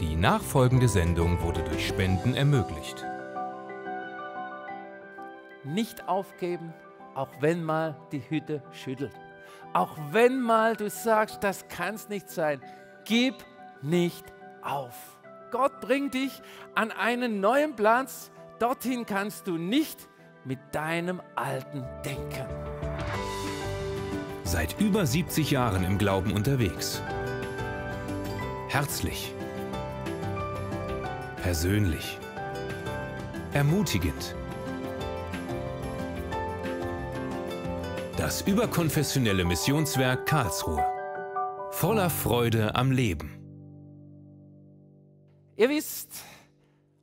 Die nachfolgende Sendung wurde durch Spenden ermöglicht. Nicht aufgeben, auch wenn mal die Hütte schüttelt. Auch wenn mal du sagst, das kann es nicht sein. Gib nicht auf. Gott bringt dich an einen neuen Platz. Dorthin kannst du nicht mit deinem alten Denken. Seit über 70 Jahren im Glauben unterwegs. Herzlich. Persönlich. Ermutigend. Das überkonfessionelle Missionswerk Karlsruhe. Voller Freude am Leben. Ihr wisst,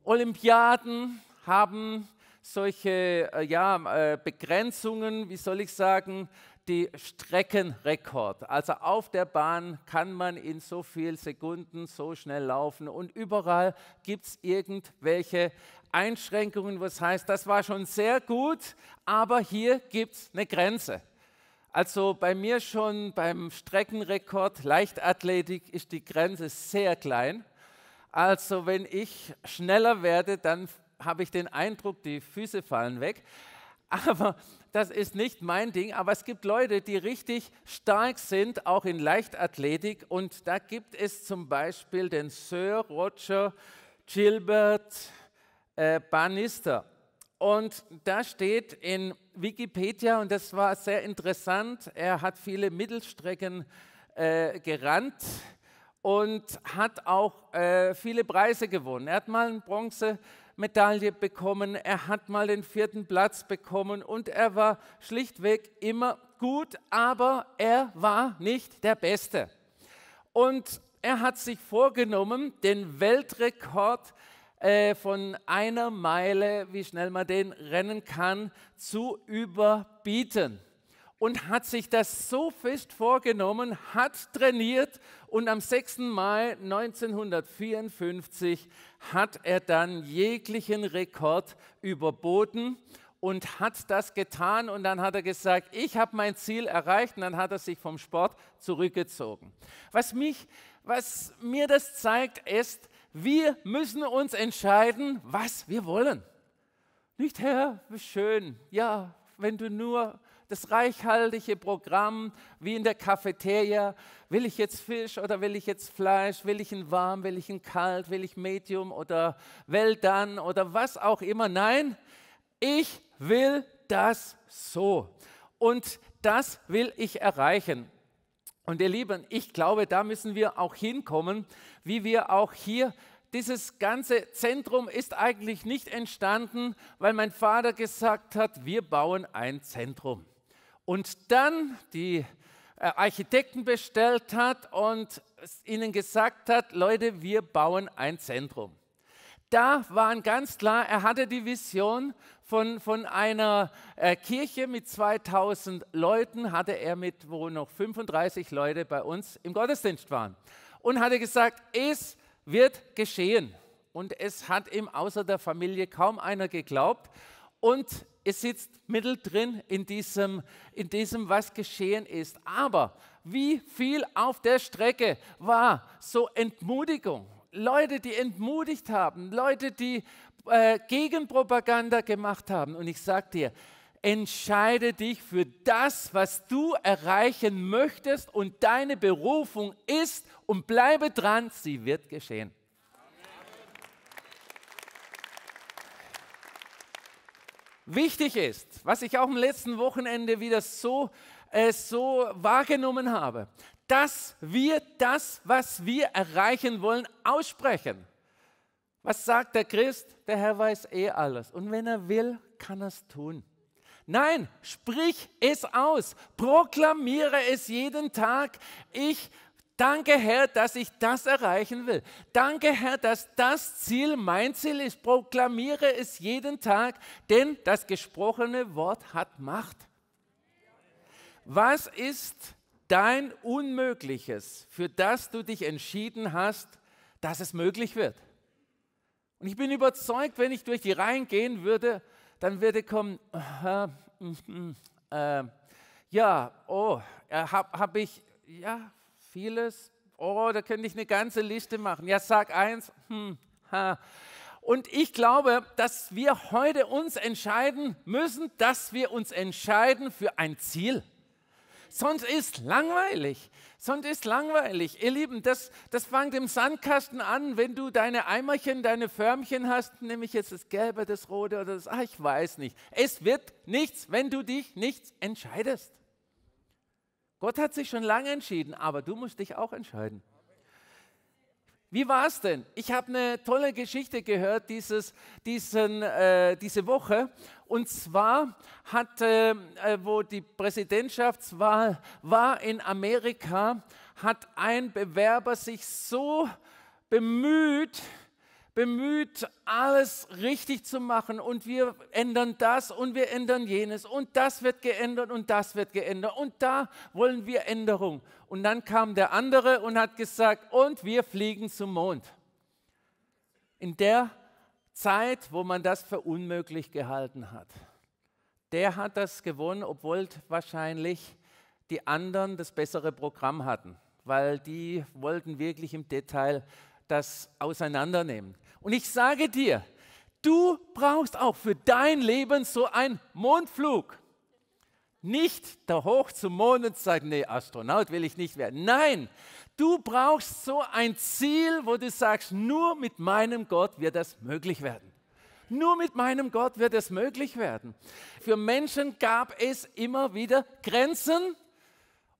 Olympiaden haben solche äh, ja, äh, Begrenzungen, wie soll ich sagen, die Streckenrekord. Also auf der Bahn kann man in so vielen Sekunden so schnell laufen und überall gibt es irgendwelche Einschränkungen, was heißt, das war schon sehr gut, aber hier gibt es eine Grenze. Also bei mir schon beim Streckenrekord Leichtathletik ist die Grenze sehr klein. Also wenn ich schneller werde, dann habe ich den Eindruck, die Füße fallen weg. Aber das ist nicht mein Ding. Aber es gibt Leute, die richtig stark sind, auch in Leichtathletik. Und da gibt es zum Beispiel den Sir Roger Gilbert äh, Bannister. Und da steht in Wikipedia, und das war sehr interessant, er hat viele Mittelstrecken äh, gerannt und hat auch äh, viele Preise gewonnen. Er hat mal einen Bronze Medaille bekommen, er hat mal den vierten Platz bekommen und er war schlichtweg immer gut, aber er war nicht der Beste. Und er hat sich vorgenommen, den Weltrekord äh, von einer Meile, wie schnell man den rennen kann, zu überbieten und hat sich das so fest vorgenommen, hat trainiert und am 6. Mai 1954 hat er dann jeglichen Rekord überboten und hat das getan und dann hat er gesagt, ich habe mein Ziel erreicht und dann hat er sich vom Sport zurückgezogen. Was, mich, was mir das zeigt, ist, wir müssen uns entscheiden, was wir wollen. Nicht, Herr, wie schön, ja, wenn du nur das reichhaltige Programm wie in der Cafeteria. Will ich jetzt Fisch oder will ich jetzt Fleisch? Will ich ihn warm? Will ich ihn kalt? Will ich Medium oder well done oder was auch immer? Nein, ich will das so. Und das will ich erreichen. Und ihr Lieben, ich glaube, da müssen wir auch hinkommen, wie wir auch hier dieses ganze Zentrum ist eigentlich nicht entstanden, weil mein Vater gesagt hat, wir bauen ein Zentrum und dann die äh, Architekten bestellt hat und ihnen gesagt hat, Leute, wir bauen ein Zentrum. Da waren ganz klar, er hatte die Vision von, von einer äh, Kirche mit 2000 Leuten, hatte er mit, wo noch 35 Leute bei uns im Gottesdienst waren. Und hatte gesagt, es wird geschehen. Und es hat ihm außer der Familie kaum einer geglaubt. Und es sitzt mittendrin in diesem, in diesem, was geschehen ist. Aber wie viel auf der Strecke war so Entmutigung? Leute, die entmutigt haben, Leute, die äh, Gegenpropaganda gemacht haben. Und ich sage dir, entscheide dich für das, was du erreichen möchtest und deine Berufung ist und bleibe dran, sie wird geschehen. Wichtig ist, was ich auch am letzten Wochenende wieder so, äh, so wahrgenommen habe, dass wir das, was wir erreichen wollen, aussprechen. Was sagt der Christ? Der Herr weiß eh alles. Und wenn er will, kann er es tun. Nein, sprich es aus, proklamiere es jeden Tag. Ich Danke, Herr, dass ich das erreichen will. Danke, Herr, dass das Ziel mein Ziel ist. Proklamiere es jeden Tag, denn das gesprochene Wort hat Macht. Was ist dein Unmögliches, für das du dich entschieden hast, dass es möglich wird? Und ich bin überzeugt, wenn ich durch die Reihen gehen würde, dann würde kommen, äh, äh, ja, oh, äh, habe hab ich, ja, vieles, Oh, da könnte ich eine ganze Liste machen. Ja, sag eins. Hm, ha. Und ich glaube, dass wir heute uns entscheiden müssen, dass wir uns entscheiden für ein Ziel. Sonst ist langweilig. Sonst ist langweilig. Ihr Lieben, das, das fängt im Sandkasten an, wenn du deine Eimerchen, deine Förmchen hast, nämlich jetzt das Gelbe, das Rote oder das, ach, ich weiß nicht. Es wird nichts, wenn du dich nicht entscheidest. Gott hat sich schon lange entschieden, aber du musst dich auch entscheiden. Wie war es denn? Ich habe eine tolle Geschichte gehört dieses, diesen, äh, diese Woche. Und zwar hat, äh, äh, wo die Präsidentschaftswahl war in Amerika, hat ein Bewerber sich so bemüht, bemüht, alles richtig zu machen und wir ändern das und wir ändern jenes und das wird geändert und das wird geändert und da wollen wir Änderung. Und dann kam der andere und hat gesagt, und wir fliegen zum Mond. In der Zeit, wo man das für unmöglich gehalten hat. Der hat das gewonnen, obwohl wahrscheinlich die anderen das bessere Programm hatten, weil die wollten wirklich im Detail das auseinandernehmen. Und ich sage dir, du brauchst auch für dein Leben so einen Mondflug. Nicht da hoch zum Mond und sagen, nee, Astronaut will ich nicht werden. Nein, du brauchst so ein Ziel, wo du sagst, nur mit meinem Gott wird das möglich werden. Nur mit meinem Gott wird es möglich werden. Für Menschen gab es immer wieder Grenzen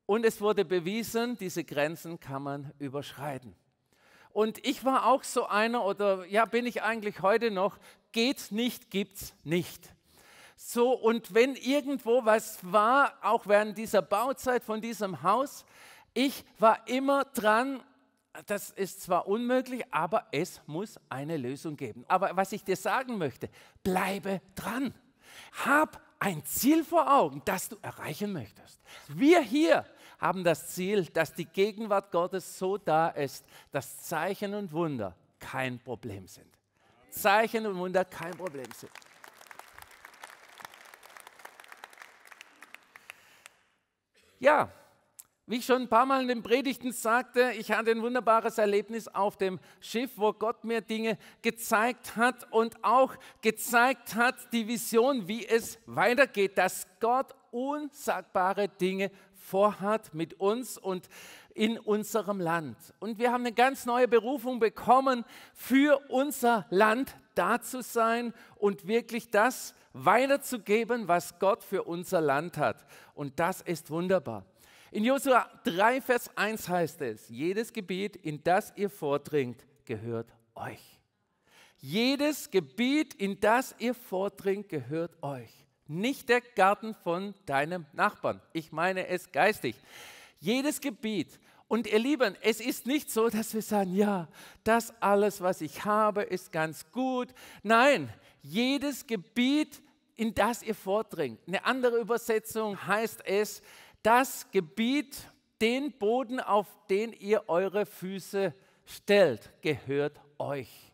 und es wurde bewiesen, diese Grenzen kann man überschreiten. Und ich war auch so einer, oder ja, bin ich eigentlich heute noch, geht nicht, gibt's nicht. So, und wenn irgendwo was war, auch während dieser Bauzeit von diesem Haus, ich war immer dran, das ist zwar unmöglich, aber es muss eine Lösung geben. Aber was ich dir sagen möchte, bleibe dran. Hab ein Ziel vor Augen, das du erreichen möchtest. Wir hier haben das Ziel, dass die Gegenwart Gottes so da ist, dass Zeichen und Wunder kein Problem sind. Zeichen und Wunder kein Problem sind. Ja, wie ich schon ein paar Mal in den Predigten sagte, ich hatte ein wunderbares Erlebnis auf dem Schiff, wo Gott mir Dinge gezeigt hat und auch gezeigt hat, die Vision, wie es weitergeht, dass Gott unsagbare Dinge vorhat mit uns und in unserem Land. Und wir haben eine ganz neue Berufung bekommen, für unser Land da zu sein und wirklich das weiterzugeben, was Gott für unser Land hat. Und das ist wunderbar. In Josua 3, Vers 1 heißt es, jedes Gebiet, in das ihr vordringt, gehört euch. Jedes Gebiet, in das ihr vordringt, gehört euch nicht der Garten von deinem Nachbarn. Ich meine es geistig. Jedes Gebiet. Und ihr Lieben, es ist nicht so, dass wir sagen, ja, das alles, was ich habe, ist ganz gut. Nein, jedes Gebiet, in das ihr vordringt. Eine andere Übersetzung heißt es, das Gebiet, den Boden, auf den ihr eure Füße stellt, gehört euch.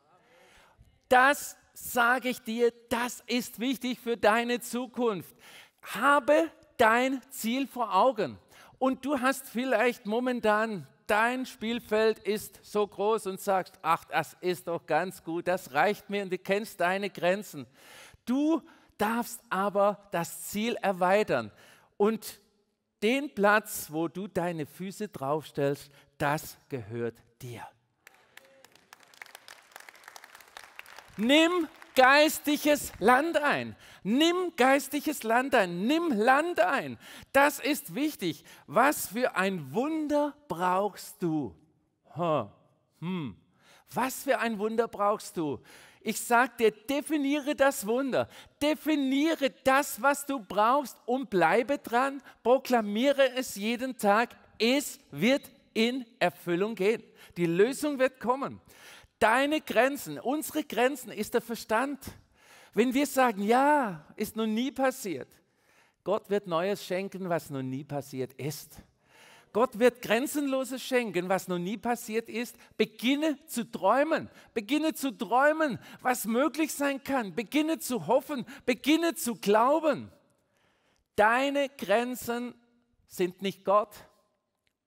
Das sage ich dir, das ist wichtig für deine Zukunft. Habe dein Ziel vor Augen. Und du hast vielleicht momentan, dein Spielfeld ist so groß und sagst, ach, das ist doch ganz gut, das reicht mir und du kennst deine Grenzen. Du darfst aber das Ziel erweitern. Und den Platz, wo du deine Füße draufstellst, das gehört dir. Nimm geistliches Land ein. Nimm geistliches Land ein. Nimm Land ein. Das ist wichtig. Was für ein Wunder brauchst du? Hm. Was für ein Wunder brauchst du? Ich sage dir, definiere das Wunder. Definiere das, was du brauchst und bleibe dran. Proklamiere es jeden Tag. Es wird in Erfüllung gehen. Die Lösung wird kommen. Deine Grenzen, unsere Grenzen ist der Verstand. Wenn wir sagen, ja, ist noch nie passiert, Gott wird Neues schenken, was noch nie passiert ist. Gott wird Grenzenloses schenken, was noch nie passiert ist. Beginne zu träumen. Beginne zu träumen, was möglich sein kann. Beginne zu hoffen. Beginne zu glauben. Deine Grenzen sind nicht Gott.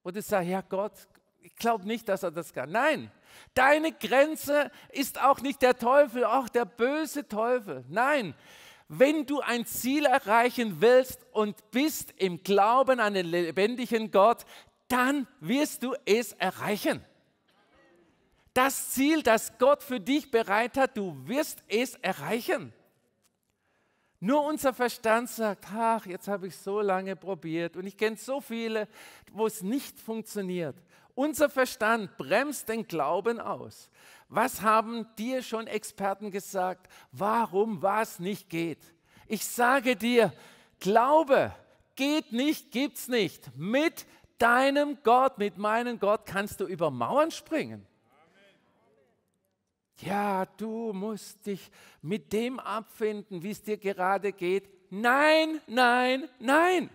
Und ich sage, ja Gott, ich glaube nicht, dass er das kann. Nein, deine Grenze ist auch nicht der Teufel, auch der böse Teufel. Nein, wenn du ein Ziel erreichen willst und bist im Glauben an den lebendigen Gott, dann wirst du es erreichen. Das Ziel, das Gott für dich bereit hat, du wirst es erreichen. Nur unser Verstand sagt, ach, jetzt habe ich so lange probiert und ich kenne so viele, wo es nicht funktioniert. Unser Verstand bremst den Glauben aus. Was haben dir schon Experten gesagt, warum was nicht geht? Ich sage dir, Glaube geht nicht, gibt's nicht. Mit deinem Gott, mit meinem Gott kannst du über Mauern springen. Ja, du musst dich mit dem abfinden, wie es dir gerade geht. Nein, nein, nein.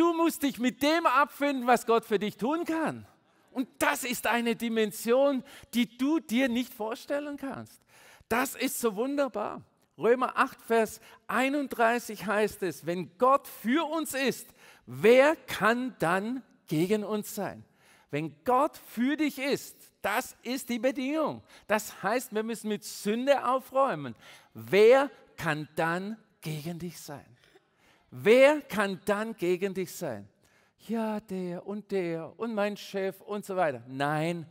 Du musst dich mit dem abfinden, was Gott für dich tun kann. Und das ist eine Dimension, die du dir nicht vorstellen kannst. Das ist so wunderbar. Römer 8, Vers 31 heißt es, wenn Gott für uns ist, wer kann dann gegen uns sein? Wenn Gott für dich ist, das ist die Bedingung. Das heißt, wir müssen mit Sünde aufräumen. Wer kann dann gegen dich sein? Wer kann dann gegen dich sein? Ja, der und der und mein Chef und so weiter. Nein,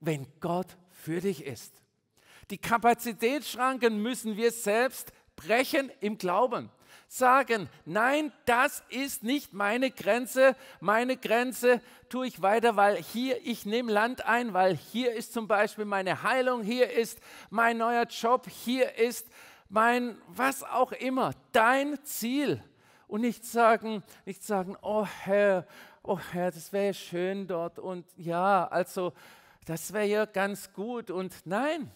wenn Gott für dich ist. Die Kapazitätsschranken müssen wir selbst brechen im Glauben sagen, nein, das ist nicht meine Grenze, meine Grenze tue ich weiter, weil hier, ich nehme Land ein, weil hier ist zum Beispiel meine Heilung, hier ist mein neuer Job, hier ist mein, was auch immer, dein Ziel. Und nicht sagen, nicht sagen, oh Herr, oh Herr, das wäre schön dort und ja, also das wäre ja ganz gut und nein,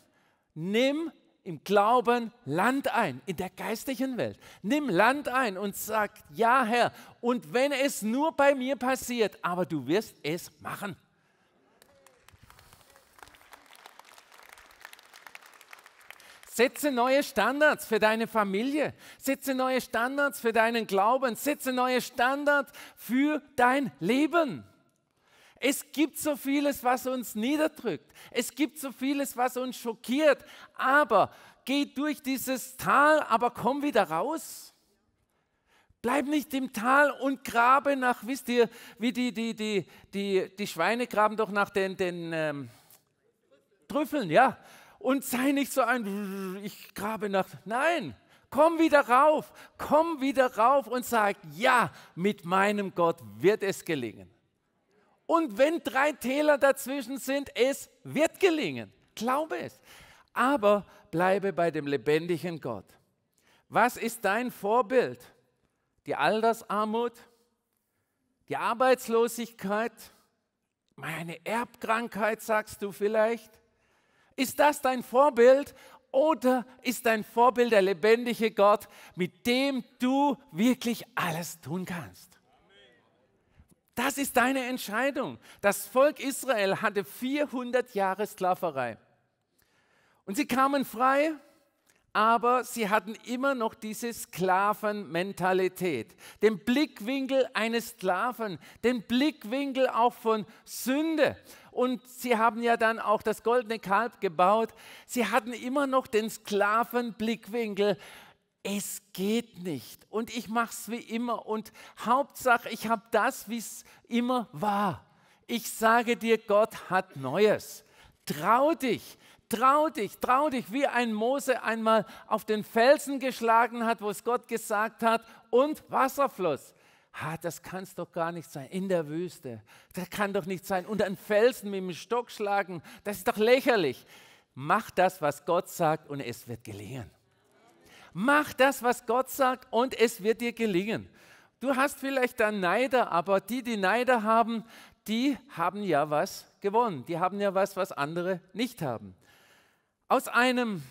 nimm im Glauben Land ein, in der geistlichen Welt. Nimm Land ein und sag, ja Herr, und wenn es nur bei mir passiert, aber du wirst es machen. Setze neue Standards für deine Familie. Setze neue Standards für deinen Glauben. Setze neue Standards für dein Leben. Es gibt so vieles, was uns niederdrückt. Es gibt so vieles, was uns schockiert. Aber geh durch dieses Tal, aber komm wieder raus. Bleib nicht im Tal und grabe nach, wisst ihr, wie die, die, die, die, die Schweine graben doch nach den, den ähm, Trüffeln, ja. Und sei nicht so ein, ich grabe nach, nein, komm wieder rauf, komm wieder rauf und sag, ja, mit meinem Gott wird es gelingen. Und wenn drei Täler dazwischen sind, es wird gelingen. Glaube es. Aber bleibe bei dem lebendigen Gott. Was ist dein Vorbild? Die Altersarmut? Die Arbeitslosigkeit? Meine Erbkrankheit, sagst du vielleicht? Ist das dein Vorbild oder ist dein Vorbild der lebendige Gott, mit dem du wirklich alles tun kannst? Das ist deine Entscheidung. Das Volk Israel hatte 400 Jahre Sklaverei. Und sie kamen frei, aber sie hatten immer noch diese Sklavenmentalität, den Blickwinkel eines Sklaven, den Blickwinkel auch von Sünde. Und sie haben ja dann auch das goldene Kalb gebaut. Sie hatten immer noch den Sklavenblickwinkel es geht nicht und ich mache es wie immer und Hauptsache, ich habe das, wie es immer war. Ich sage dir, Gott hat Neues. Trau dich, trau dich, trau dich, wie ein Mose einmal auf den Felsen geschlagen hat, wo es Gott gesagt hat, und Wasserfluss. Ha, das kann es doch gar nicht sein, in der Wüste. Das kann doch nicht sein. Und einen Felsen mit dem Stock schlagen, das ist doch lächerlich. Mach das, was Gott sagt, und es wird gelingen. Mach das, was Gott sagt und es wird dir gelingen. Du hast vielleicht dann Neider, aber die, die Neider haben, die haben ja was gewonnen. Die haben ja was, was andere nicht haben. Aus einem,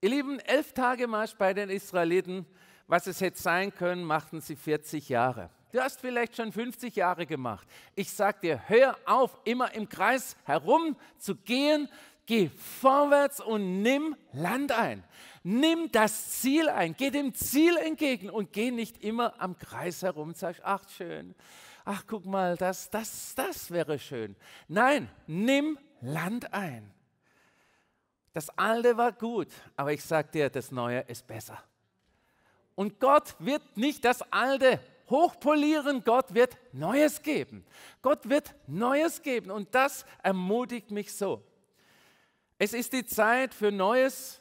ihr Lieben, elf Tage Marsch bei den Israeliten, was es hätte sein können, machten sie 40 Jahre. Du hast vielleicht schon 50 Jahre gemacht. Ich sage dir, hör auf, immer im Kreis herum zu gehen. Geh vorwärts und nimm Land ein. Nimm das Ziel ein, geh dem Ziel entgegen und geh nicht immer am Kreis herum sag, ach schön, ach guck mal, das, das, das wäre schön. Nein, nimm Land ein. Das Alte war gut, aber ich sage dir, das Neue ist besser. Und Gott wird nicht das Alte hochpolieren, Gott wird Neues geben. Gott wird Neues geben und das ermutigt mich so. Es ist die Zeit für Neues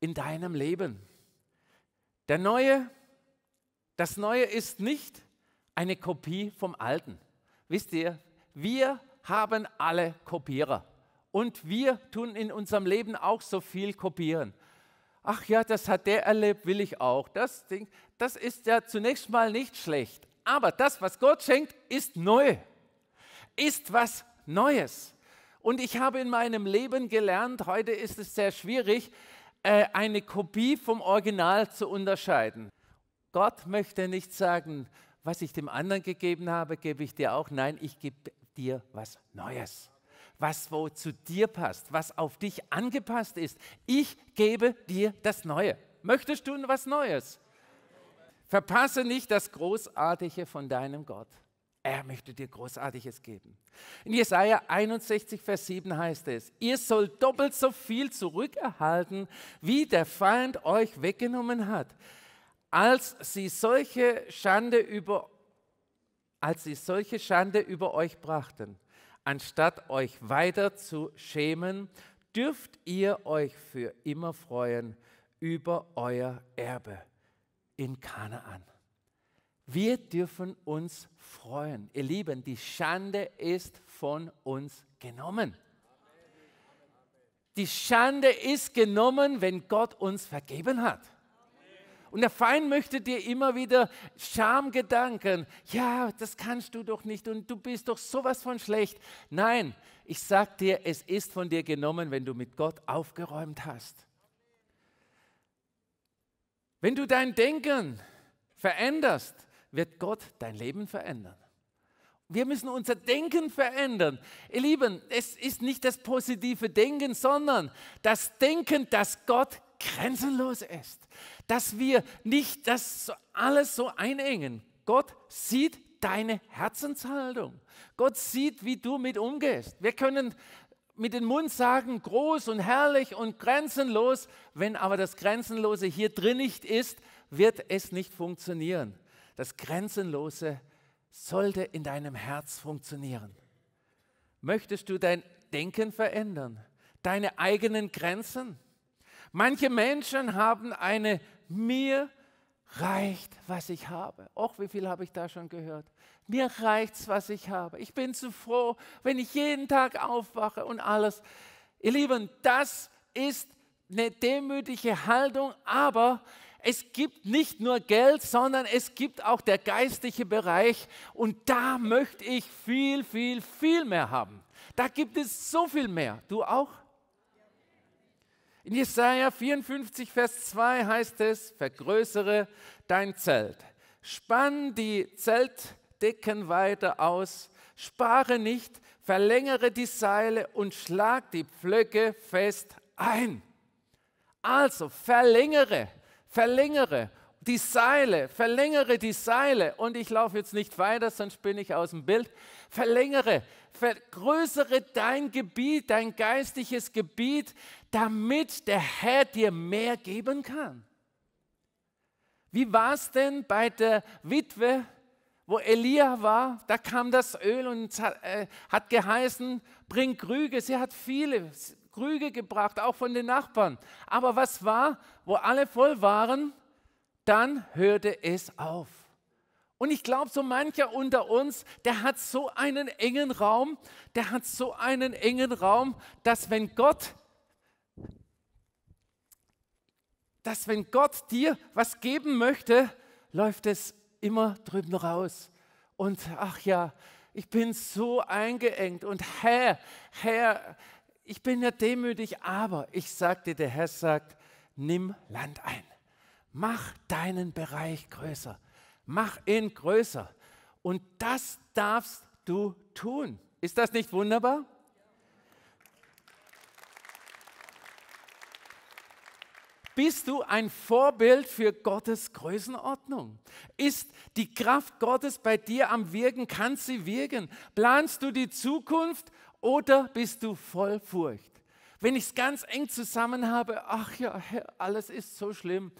in deinem Leben. Der Neue, das Neue ist nicht eine Kopie vom Alten. Wisst ihr, wir haben alle Kopierer und wir tun in unserem Leben auch so viel kopieren. Ach ja, das hat der erlebt, will ich auch. Das, Ding, das ist ja zunächst mal nicht schlecht. Aber das, was Gott schenkt, ist neu. Ist was Neues. Und ich habe in meinem Leben gelernt, heute ist es sehr schwierig, äh, eine Kopie vom Original zu unterscheiden. Gott möchte nicht sagen, was ich dem anderen gegeben habe, gebe ich dir auch. Nein, ich gebe dir was Neues. Was wo zu dir passt, was auf dich angepasst ist. Ich gebe dir das Neue. Möchtest du was Neues? Verpasse nicht das Großartige von deinem Gott. Er möchte dir Großartiges geben. In Jesaja 61, Vers 7 heißt es: Ihr sollt doppelt so viel zurückerhalten, wie der Feind euch weggenommen hat, als sie solche Schande über, als sie solche Schande über euch brachten. Anstatt euch weiter zu schämen, dürft ihr euch für immer freuen über euer Erbe in Kanaan. Wir dürfen uns freuen. Ihr Lieben, die Schande ist von uns genommen. Die Schande ist genommen, wenn Gott uns vergeben hat. Und der Feind möchte dir immer wieder Schamgedanken, ja, das kannst du doch nicht und du bist doch sowas von schlecht. Nein, ich sag dir, es ist von dir genommen, wenn du mit Gott aufgeräumt hast. Wenn du dein Denken veränderst, wird Gott dein Leben verändern. Wir müssen unser Denken verändern. Ihr Lieben, es ist nicht das positive Denken, sondern das Denken, dass Gott grenzenlos ist. Dass wir nicht das alles so einengen. Gott sieht deine Herzenshaltung. Gott sieht, wie du mit umgehst. Wir können mit dem Mund sagen, groß und herrlich und grenzenlos, wenn aber das Grenzenlose hier drin nicht ist, wird es nicht funktionieren. Das Grenzenlose sollte in deinem Herz funktionieren. Möchtest du dein Denken verändern? Deine eigenen Grenzen? Manche Menschen haben eine mir reicht, was ich habe. Och, wie viel habe ich da schon gehört? Mir reicht's, was ich habe. Ich bin zu froh, wenn ich jeden Tag aufwache und alles. Ihr Lieben, das ist eine demütige Haltung, aber es gibt nicht nur Geld, sondern es gibt auch der geistliche Bereich und da möchte ich viel, viel, viel mehr haben. Da gibt es so viel mehr. Du auch? In Jesaja 54, Vers 2 heißt es: Vergrößere dein Zelt, spann die Zelt Decken weiter aus, spare nicht, verlängere die Seile und schlag die Pflöcke fest ein. Also verlängere, verlängere die Seile, verlängere die Seile. Und ich laufe jetzt nicht weiter, sonst bin ich aus dem Bild. Verlängere, vergrößere dein Gebiet, dein geistliches Gebiet, damit der Herr dir mehr geben kann. Wie war es denn bei der Witwe wo Elia war, da kam das Öl und äh, hat geheißen, bring Krüge. Sie hat viele Krüge gebracht, auch von den Nachbarn. Aber was war, wo alle voll waren? Dann hörte es auf. Und ich glaube, so mancher unter uns, der hat so einen engen Raum, der hat so einen engen Raum, dass wenn Gott, dass wenn Gott dir was geben möchte, läuft es immer drüben raus. Und ach ja, ich bin so eingeengt und Herr, Herr, ich bin ja demütig, aber ich sagte, der Herr sagt, nimm Land ein. Mach deinen Bereich größer. Mach ihn größer. Und das darfst du tun. Ist das nicht wunderbar? bist du ein Vorbild für Gottes Größenordnung? Ist die Kraft Gottes bei dir am Wirken? Kann sie wirken? Planst du die Zukunft oder bist du voll Furcht? Wenn ich es ganz eng zusammen habe, ach ja, alles ist so schlimm.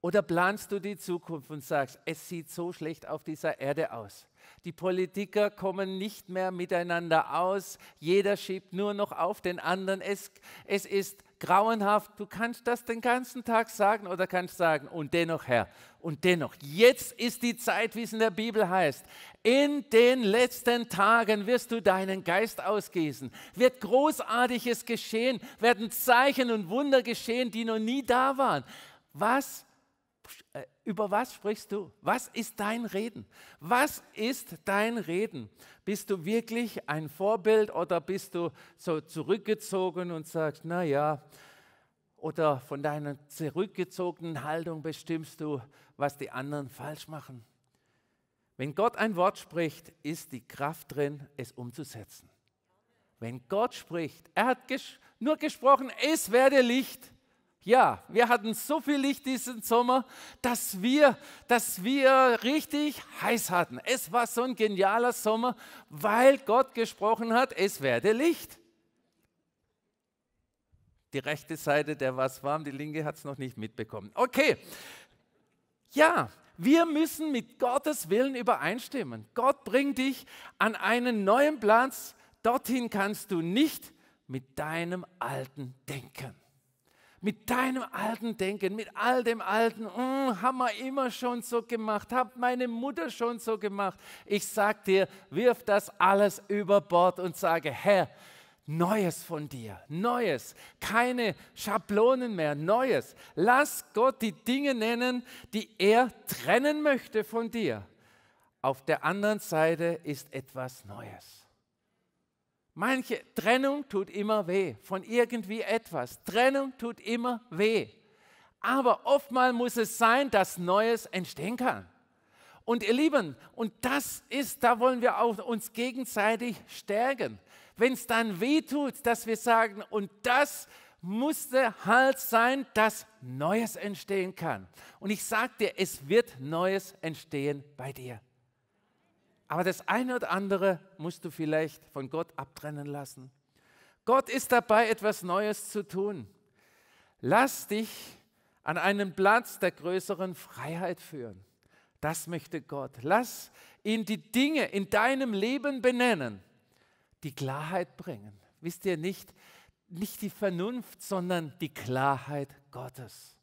Oder planst du die Zukunft und sagst, es sieht so schlecht auf dieser Erde aus. Die Politiker kommen nicht mehr miteinander aus. Jeder schiebt nur noch auf den anderen. Es, es ist grauenhaft. Du kannst das den ganzen Tag sagen oder kannst sagen, und dennoch, Herr, und dennoch, jetzt ist die Zeit, wie es in der Bibel heißt. In den letzten Tagen wirst du deinen Geist ausgießen. Wird Großartiges geschehen, werden Zeichen und Wunder geschehen, die noch nie da waren. Was äh, über was sprichst du? Was ist dein Reden? Was ist dein Reden? Bist du wirklich ein Vorbild oder bist du so zurückgezogen und sagst, na ja, oder von deiner zurückgezogenen Haltung bestimmst du, was die anderen falsch machen? Wenn Gott ein Wort spricht, ist die Kraft drin, es umzusetzen. Wenn Gott spricht, er hat ges nur gesprochen, es werde Licht ja, wir hatten so viel Licht diesen Sommer, dass wir, dass wir richtig heiß hatten. Es war so ein genialer Sommer, weil Gott gesprochen hat, es werde Licht. Die rechte Seite, der war es warm, die linke hat es noch nicht mitbekommen. Okay, ja, wir müssen mit Gottes Willen übereinstimmen. Gott bringt dich an einen neuen Platz. Dorthin kannst du nicht mit deinem alten Denken mit deinem alten Denken, mit all dem Alten, mm, haben wir immer schon so gemacht, hat meine Mutter schon so gemacht. Ich sag dir, wirf das alles über Bord und sage, Herr, Neues von dir, Neues, keine Schablonen mehr, Neues. Lass Gott die Dinge nennen, die er trennen möchte von dir. Auf der anderen Seite ist etwas Neues. Manche Trennung tut immer weh von irgendwie etwas. Trennung tut immer weh. Aber oftmals muss es sein, dass Neues entstehen kann. Und ihr Lieben, und das ist, da wollen wir auch uns gegenseitig stärken. Wenn es dann weh tut, dass wir sagen, und das musste halt sein, dass Neues entstehen kann. Und ich sage dir, es wird Neues entstehen bei dir. Aber das eine oder andere musst du vielleicht von Gott abtrennen lassen. Gott ist dabei, etwas Neues zu tun. Lass dich an einen Platz der größeren Freiheit führen. Das möchte Gott. Lass ihn die Dinge in deinem Leben benennen, die Klarheit bringen. Wisst ihr nicht, nicht die Vernunft, sondern die Klarheit Gottes.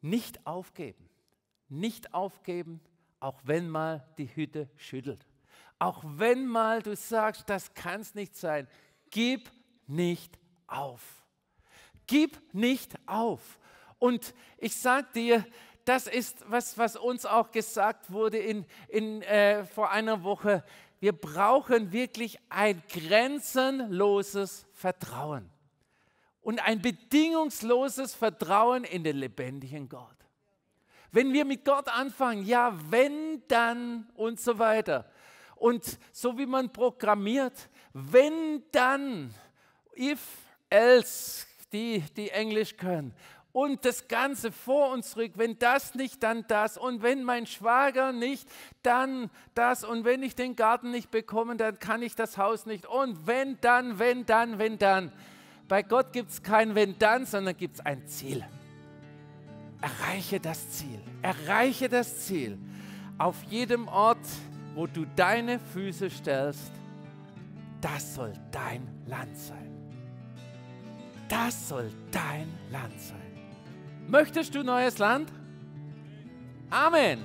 Nicht aufgeben nicht aufgeben, auch wenn mal die Hütte schüttelt. Auch wenn mal du sagst, das kann es nicht sein. Gib nicht auf. Gib nicht auf. Und ich sage dir, das ist was, was uns auch gesagt wurde in, in, äh, vor einer Woche. Wir brauchen wirklich ein grenzenloses Vertrauen und ein bedingungsloses Vertrauen in den lebendigen Gott. Wenn wir mit Gott anfangen, ja, wenn, dann und so weiter. Und so wie man programmiert, wenn, dann, if, else, die, die Englisch können. Und das Ganze vor und zurück, wenn das nicht, dann das. Und wenn mein Schwager nicht, dann das. Und wenn ich den Garten nicht bekomme, dann kann ich das Haus nicht. Und wenn, dann, wenn, dann, wenn, dann. Bei Gott gibt es kein wenn, dann, sondern gibt es ein Ziel. Erreiche das Ziel. Erreiche das Ziel. Auf jedem Ort, wo du deine Füße stellst, das soll dein Land sein. Das soll dein Land sein. Möchtest du neues Land? Amen.